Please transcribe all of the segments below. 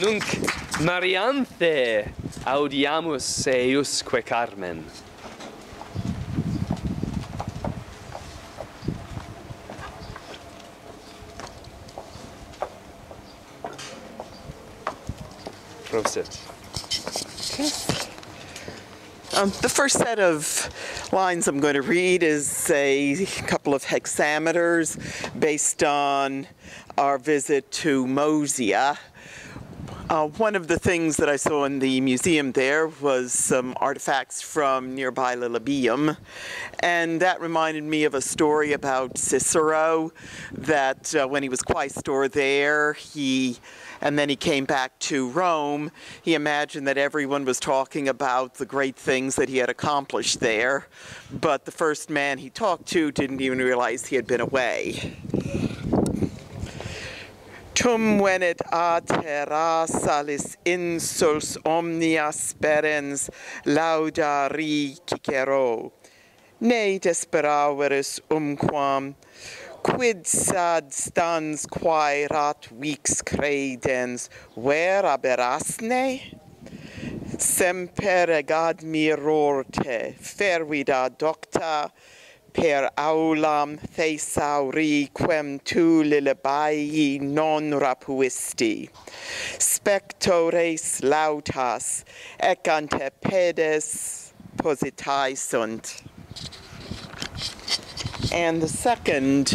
Nunc Marianthe audiamus eiusque Carmen. Prosit. Um, the first set of lines I'm going to read is a couple of hexameters based on our visit to Mozia. Uh, one of the things that I saw in the museum there was some artifacts from nearby Lilybæum, and that reminded me of a story about Cicero that uh, when he was quaestor there, he and then he came back to Rome, he imagined that everyone was talking about the great things that he had accomplished there, but the first man he talked to didn't even realize he had been away. Tum venet a terra salis insuls omnia sperens laudari cicero. Ne desperaveris umquam, quid sad stans quae rat vix credens, ver aberasne? Semper egad mirorte, fervida docta, per aulam thesauri quem tu lilibae non rapuisti spectores lautas ec ante pedes positae sunt and the second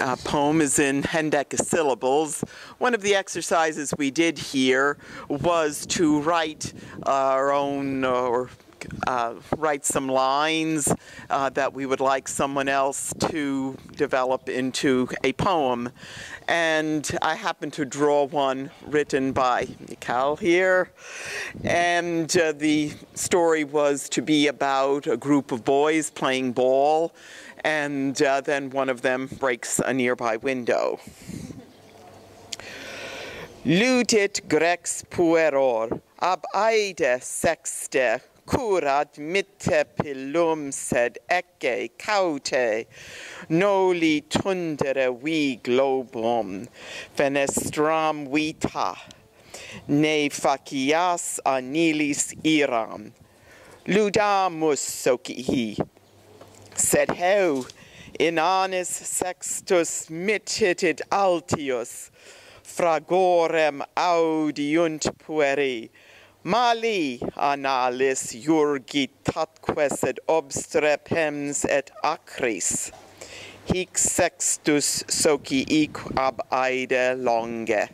uh, poem is in hendecasyllables. One of the exercises we did here was to write our own or uh, write some lines uh, that we would like someone else to develop into a poem. And I happened to draw one written by Mikal here. And uh, the story was to be about a group of boys playing ball, and uh, then one of them breaks a nearby window. Ludit grex pueror, ab aide sexte curat mitte pilum sed ecce caute. Noli tundere vi globum fenestram vita. Ne facias anilis iram. Ludamus socii sed heu in anis sextus mittitit altius fragorem audiunt pueri Mali analis jurgitatque sed obstrepems et acris. Hic sextus sociique ab aide longe.